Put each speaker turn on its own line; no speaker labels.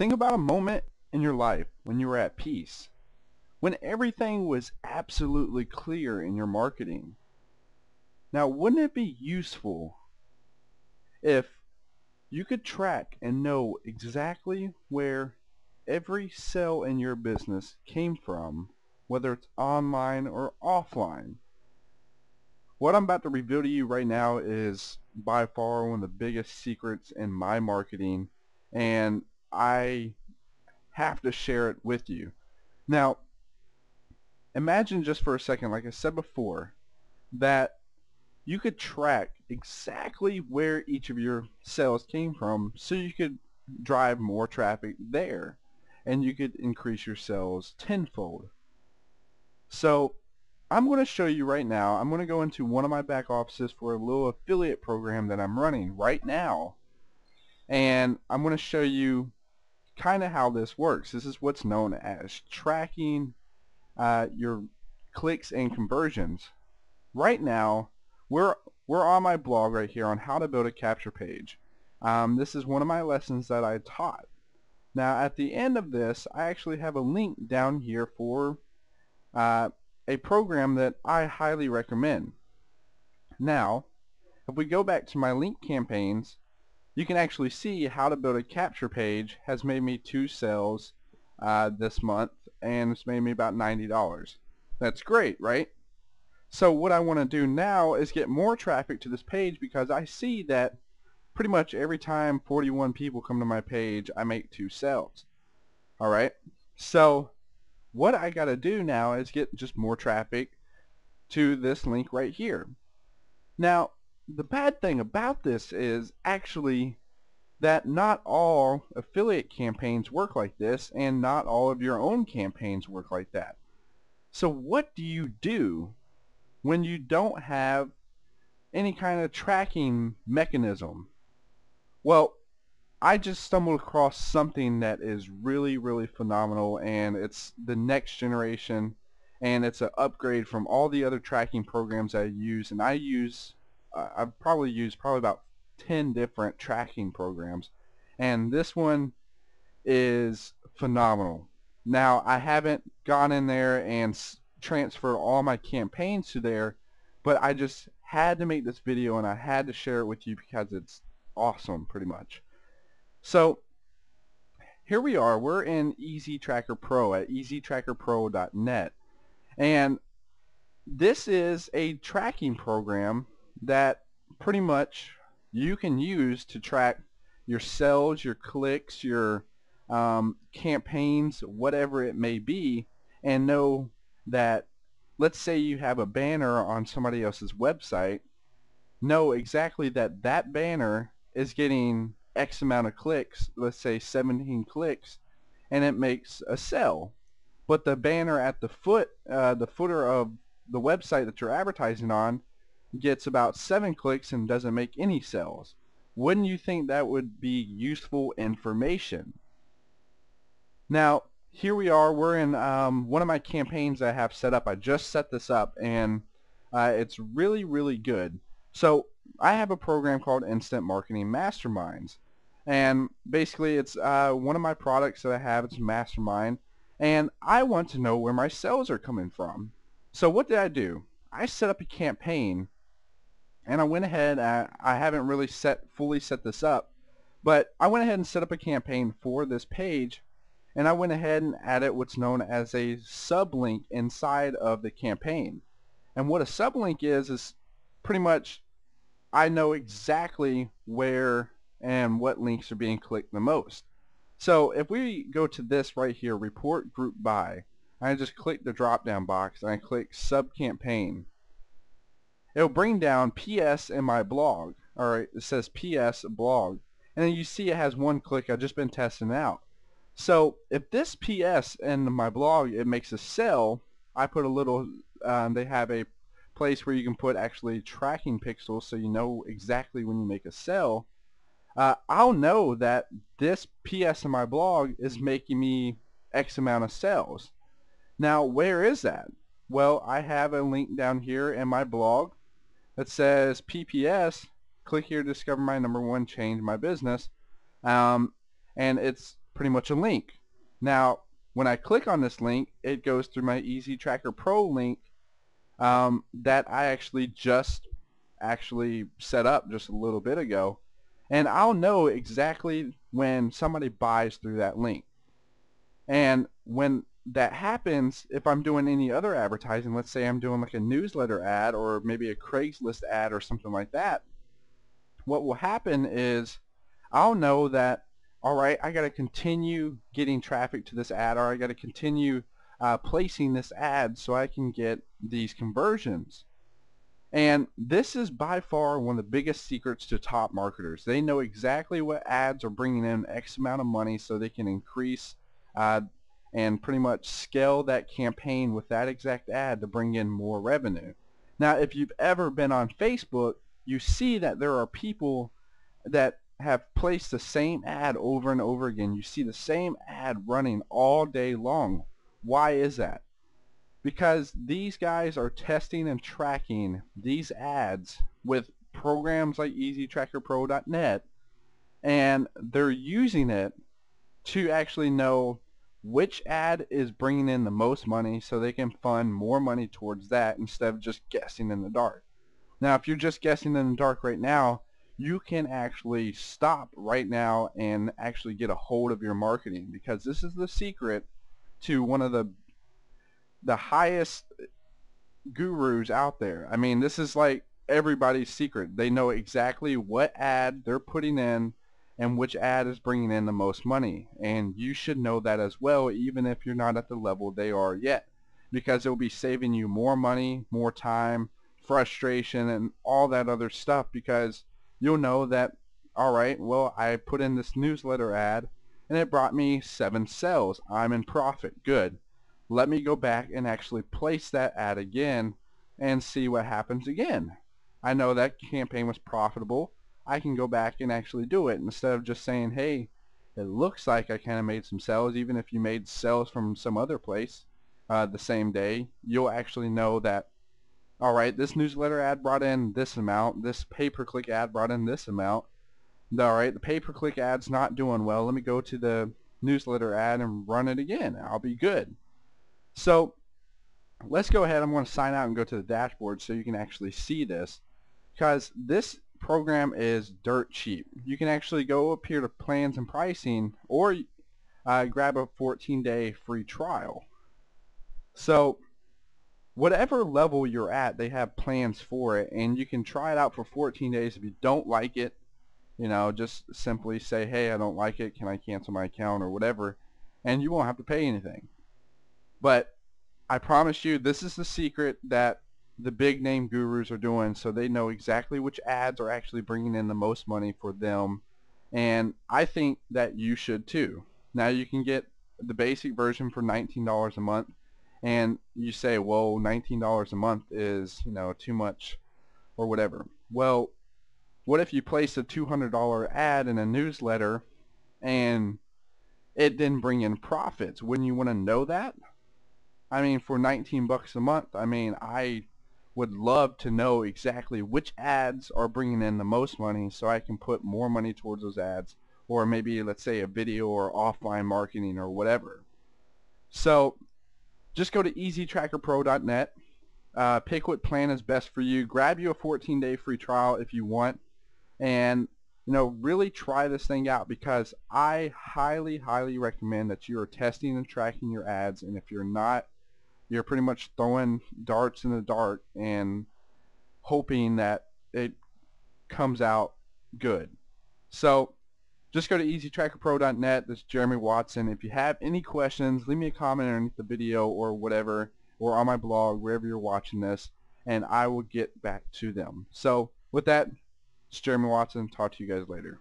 Think about a moment in your life when you were at peace, when everything was absolutely clear in your marketing. Now, wouldn't it be useful if you could track and know exactly where every sale in your business came from, whether it's online or offline? What I'm about to reveal to you right now is by far one of the biggest secrets in my marketing and I have to share it with you. Now, imagine just for a second, like I said before, that you could track exactly where each of your sales came from so you could drive more traffic there and you could increase your sales tenfold. So I'm going to show you right now, I'm going to go into one of my back offices for a little affiliate program that I'm running right now. And I'm going to show you kind of how this works. This is what's known as tracking uh, your clicks and conversions. Right now, we're, we're on my blog right here on how to build a capture page. Um, this is one of my lessons that I taught. Now at the end of this, I actually have a link down here for uh, a program that I highly recommend. Now, if we go back to my link campaigns, you can actually see how to build a capture page has made me two sales uh, this month and it's made me about $90. That's great, right? So what I want to do now is get more traffic to this page because I see that pretty much every time 41 people come to my page I make two sales. Alright, so what I got to do now is get just more traffic to this link right here. Now, the bad thing about this is actually that not all affiliate campaigns work like this and not all of your own campaigns work like that. So what do you do when you don't have any kind of tracking mechanism? Well, I just stumbled across something that is really, really phenomenal, and it's the next generation, and it's an upgrade from all the other tracking programs I use, and I use, I've probably used probably about 10 different tracking programs, and this one is phenomenal. Now, I haven't gone in there and transferred all my campaigns to there, but I just had to make this video, and I had to share it with you because it's awesome, pretty much. So here we are. We're in Easy Tracker Pro at easytrackerpro.net. And this is a tracking program that pretty much you can use to track your sales, your clicks, your um, campaigns, whatever it may be, and know that let's say you have a banner on somebody else's website, know exactly that that banner is getting X amount of clicks, let's say 17 clicks, and it makes a sell. But the banner at the foot, uh, the footer of the website that you're advertising on gets about 7 clicks and doesn't make any sales. Wouldn't you think that would be useful information? Now, here we are. We're in um, one of my campaigns I have set up. I just set this up, and uh, it's really, really good. So I have a program called Instant Marketing Masterminds. And basically it's uh, one of my products that I have. It's Mastermind. And I want to know where my sales are coming from. So what did I do? I set up a campaign and I went ahead, uh, I haven't really set fully set this up, but I went ahead and set up a campaign for this page and I went ahead and added what's known as a sublink inside of the campaign. And what a sublink is, is pretty much I know exactly where and what links are being clicked the most. So if we go to this right here, report group by, I just click the drop down box and I click sub campaign. It'll bring down PS in my blog. Alright, it says PS blog. And then you see it has one click I've just been testing out. So if this PS in my blog it makes a sell, I put a little, um, they have a place where you can put actually tracking pixels so you know exactly when you make a sell, uh, I'll know that this PS in my blog is making me X amount of sales. Now, where is that? Well, I have a link down here in my blog that says PPS, click here to discover my number one change my business. Um, and it's pretty much a link. Now, when I click on this link, it goes through my Easy Tracker Pro link um, that I actually just actually set up just a little bit ago. And I'll know exactly when somebody buys through that link. And when that happens, if I'm doing any other advertising, let's say I'm doing like a newsletter ad or maybe a Craigslist ad or something like that, what will happen is I'll know that, all right, I got to continue getting traffic to this ad or I got to continue uh, placing this ad so I can get these conversions. And this is by far one of the biggest secrets to top marketers. They know exactly what ads are bringing in X amount of money so they can increase uh, and pretty much scale that campaign with that exact ad to bring in more revenue. Now, if you've ever been on Facebook, you see that there are people that have placed the same ad over and over again. You see the same ad running all day long. Why is that? Because these guys are testing and tracking these ads with programs like EasyTrackerPro.net and they're using it to actually know which ad is bringing in the most money so they can fund more money towards that instead of just guessing in the dark. Now, if you're just guessing in the dark right now, you can actually stop right now and actually get a hold of your marketing because this is the secret to one of the the highest gurus out there. I mean, this is like everybody's secret. They know exactly what ad they're putting in and which ad is bringing in the most money. And you should know that as well, even if you're not at the level they are yet, because it will be saving you more money, more time, frustration, and all that other stuff because you'll know that, all right, well, I put in this newsletter ad and it brought me seven sales. I'm in profit. Good. Let me go back and actually place that ad again and see what happens again. I know that campaign was profitable. I can go back and actually do it instead of just saying, hey, it looks like I kind of made some sales. Even if you made sales from some other place uh, the same day, you'll actually know that, all right, this newsletter ad brought in this amount. This pay-per-click ad brought in this amount. All right, the pay-per-click ad's not doing well. Let me go to the newsletter ad and run it again. I'll be good. So let's go ahead. I'm going to sign out and go to the dashboard so you can actually see this because this program is dirt cheap. You can actually go up here to plans and pricing or uh, grab a 14-day free trial. So whatever level you're at, they have plans for it, and you can try it out for 14 days. If you don't like it, you know, just simply say, hey, I don't like it. Can I cancel my account or whatever? And you won't have to pay anything. But I promise you, this is the secret that the big name gurus are doing so they know exactly which ads are actually bringing in the most money for them and I think that you should too. Now you can get the basic version for $19 a month and you say well $19 a month is you know too much or whatever. Well what if you place a $200 ad in a newsletter and it didn't bring in profits? Wouldn't you want to know that? I mean, for 19 bucks a month, I mean, I would love to know exactly which ads are bringing in the most money so I can put more money towards those ads or maybe let's say a video or offline marketing or whatever. So just go to easytrackerpro.net uh, pick what plan is best for you grab you a 14 day free trial if you want and you know really try this thing out because I highly highly recommend that you are testing and tracking your ads and if you're not you're pretty much throwing darts in the dark and hoping that it comes out good. So just go to easytrackerpro.net. This is Jeremy Watson. If you have any questions, leave me a comment underneath the video or whatever, or on my blog, wherever you're watching this, and I will get back to them. So with that, it's Jeremy Watson. Talk to you guys later.